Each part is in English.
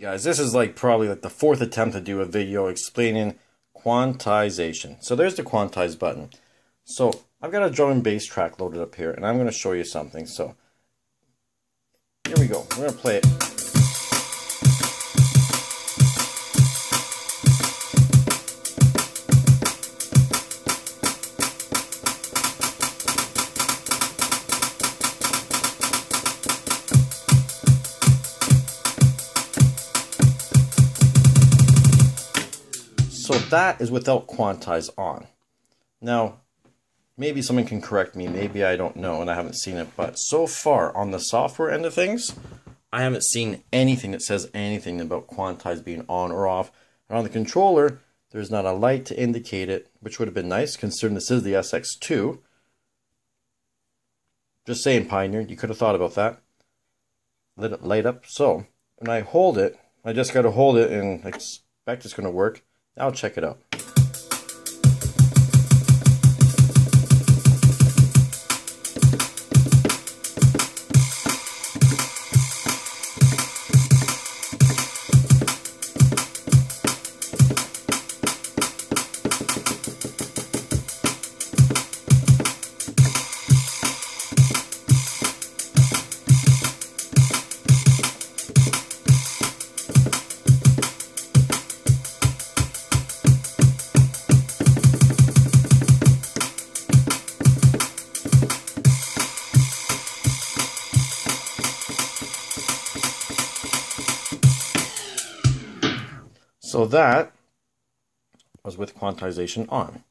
Guys, this is like probably like the fourth attempt to do a video explaining quantization. So there's the quantize button. So I've got a drum and bass track loaded up here and I'm going to show you something. So here we go. We're going to play it. So that is without quantize on. Now, maybe someone can correct me, maybe I don't know and I haven't seen it, but so far on the software end of things, I haven't seen anything that says anything about quantize being on or off. And on the controller, there's not a light to indicate it, which would have been nice considering this is the SX2. Just saying, Pioneer, you could have thought about that. Let it light up. So, when I hold it, I just got to hold it and expect it's going to work. I'll check it out. So that was with quantization on.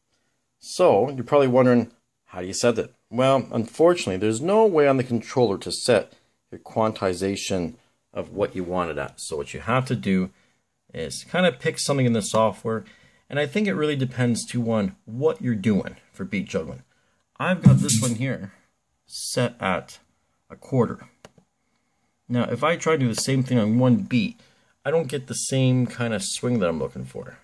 So you're probably wondering, how do you set it? Well, unfortunately, there's no way on the controller to set your quantization of what you want it at. So what you have to do is kind of pick something in the software, and I think it really depends to one what you're doing for beat juggling. I've got this one here set at a quarter. Now, if I try to do the same thing on one beat, I don't get the same kind of swing that I'm looking for.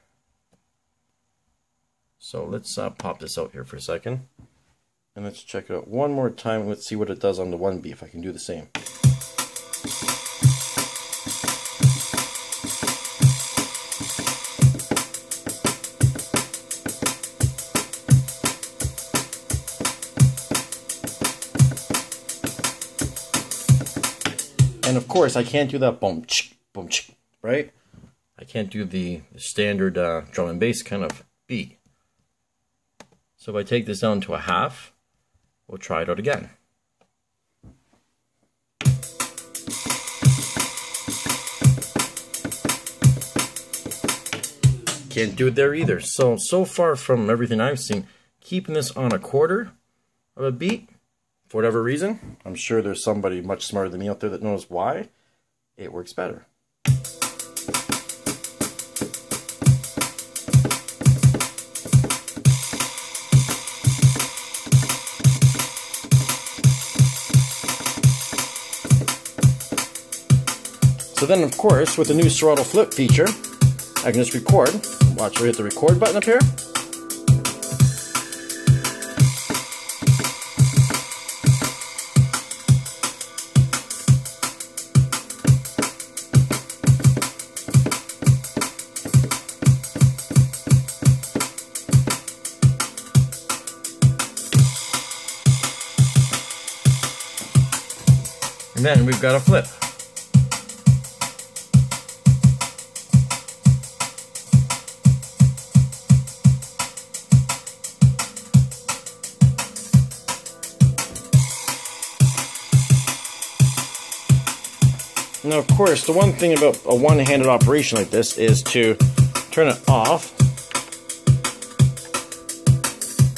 So let's uh, pop this out here for a second. And let's check it out one more time. Let's see what it does on the 1B, if I can do the same. And of course, I can't do that boom, boom, right? I can't do the standard uh, drum and bass kind of beat. So if I take this down to a half, we'll try it out again. Can't do it there either. So, so far from everything I've seen, keeping this on a quarter of a beat, for whatever reason, I'm sure there's somebody much smarter than me out there that knows why, it works better. So then, of course, with the new Serato Flip feature, I can just record. Watch, we hit the record button up here. And then we've got a flip. Now, of course, the one thing about a one-handed operation like this is to turn it off.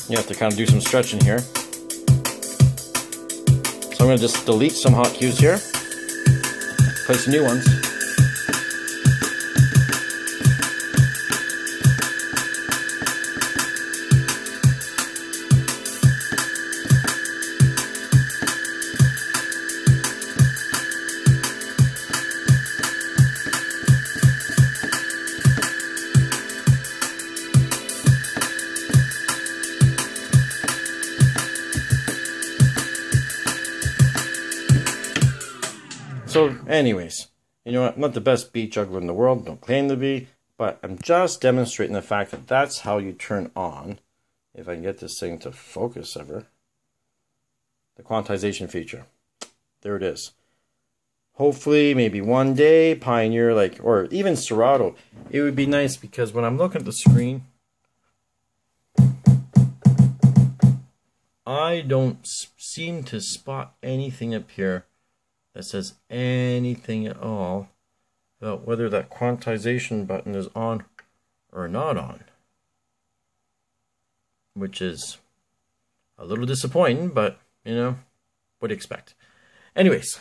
You have to kind of do some stretching here. So I'm going to just delete some hot cues here, place new ones. So, anyways, You know what? I'm not the best beat juggler in the world, don't claim to be, but I'm just demonstrating the fact that that's how you turn on, if I can get this thing to focus ever, the quantization feature. There it is. Hopefully, maybe one day, Pioneer, like, or even Serato, it would be nice because when I'm looking at the screen, I don't seem to spot anything up here that says anything at all about whether that quantization button is on or not on. Which is a little disappointing, but, you know, what you expect? Anyways,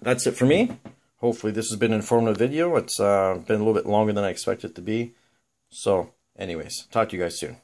that's it for me. Hopefully this has been an informative video. It's uh, been a little bit longer than I expected it to be. So, anyways, talk to you guys soon.